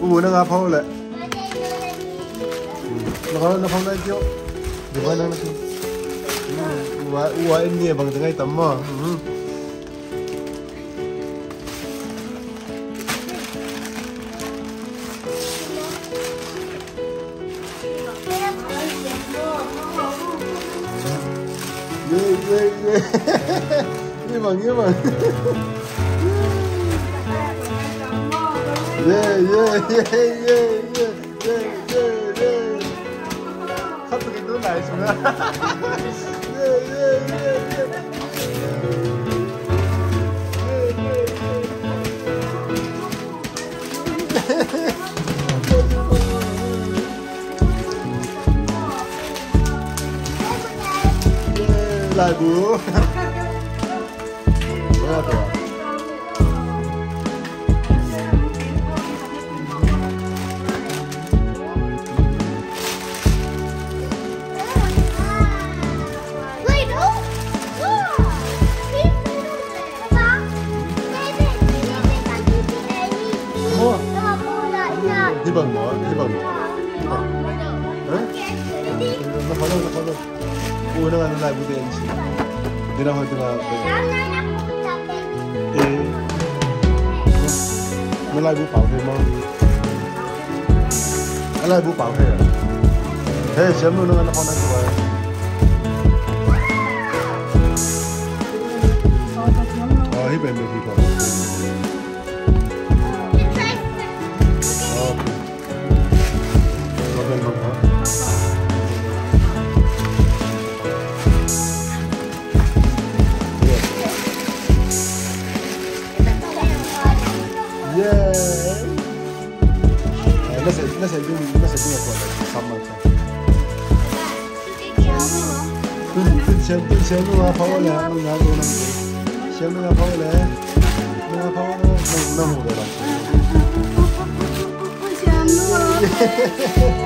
Uống nó ngập hôi lại Nó không nó không đây chứ Đừng quay năng nó chứ Uống em nhẹ bằng tiếng ngay tấm mà 你忙你忙，耶耶耶耶耶耶耶耶！他不给都来是不是？耶耶耶耶！ 아이고. 뭐야, 뭐야. 대박 뭐? 대박 뭐? 응? 나 받아, 나 받아. 我那个那来不得人，你那块那个。嗯，那来不包费吗？来不包费啊？嘿，全部那个都放在一。哦，这边没包。那谁那谁用那谁用的锅的？三百块。对，是这条路。对，这条这条路啊，跑过来，路难走了。前面的跑过来，那个跑过来，那那么多了。换前路了。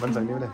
门整溜的